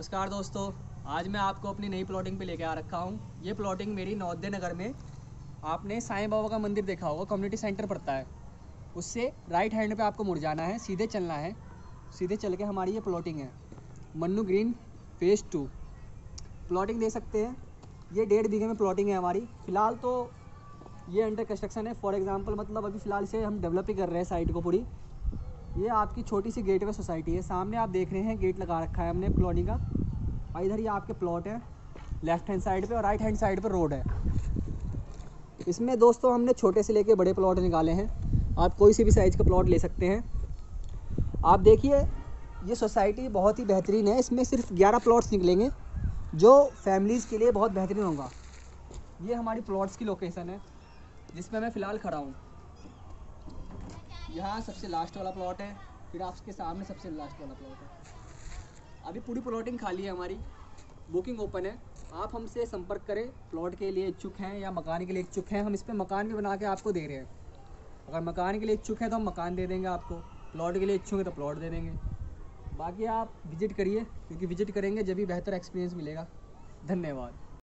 नमस्कार दोस्तों, आज मैं आपको अपनी नई प्लॉटिंग पे लेके आ रखा हूँ। ये प्लॉटिंग मेरी नवोदय नगर में आपने साईं बाबा का मंदिर देखा होगा कम्युनिटी सेंटर पड़ता है। उससे राइट हैंड पे आपको मुड़ जाना है, सीधे चलना है। सीधे चल के हमारी ये प्लॉटिंग है। Mannu green phase two plotting दे सकते हैं। ये डेढ़ बीघे में प्लॉटिंग है हमारी। फ़िलहाल तो ये अंडर कंस्ट्रक्शन है। फॉर एग्ज़ाम्पल मतलब अभी फ़िलहाल से हम डेवलप ही कर रहे हैं साइट को पूरी। ये आपकी छोटी सी गेटवे सोसाइटी है। सामने आप देख रहे हैं, गेट लगा रखा है हमने कॉलोनी का। और इधर ये आपके प्लॉट है, लेफ़्ट हैंड साइड पे और राइट हैंड साइड पे रोड है। इसमें दोस्तों हमने छोटे से लेके बड़े प्लॉट निकाले हैं। आप कोई सी भी साइज़ का प्लॉट ले सकते हैं। आप देखिए, ये सोसाइटी बहुत ही बेहतरीन है। इसमें सिर्फ़ 11 प्लॉट्स निकलेंगे, जो फैमिलीज़ के लिए बहुत बेहतरीन होगा। ये हमारी प्लॉट्स की लोकेशन है, जिसमें मैं फ़िलहाल खड़ा हूँ। यहाँ सबसे लास्ट वाला प्लॉट है, फिर आपके सामने सबसे लास्ट वाला प्लॉट है। अभी पूरी प्लॉटिंग खाली है हमारी बुकिंग ओपन है। आप हमसे संपर्क करें प्लॉट के लिए इच्छुक हैं या मकान के लिए इच्छुक हैं, हम इस पर मकान भी बना के आपको दे रहे हैं। अगर मकान के लिए इच्छुक है तो हम मकान दे देंगे आपको प्लॉट के लिए इच्छुक है तो प्लॉट दे देंगे। बाकी आप विज़िट करिए, क्योंकि विज़िट करेंगे जब भी बेहतर एक्सपीरियंस मिलेगा। धन्यवाद।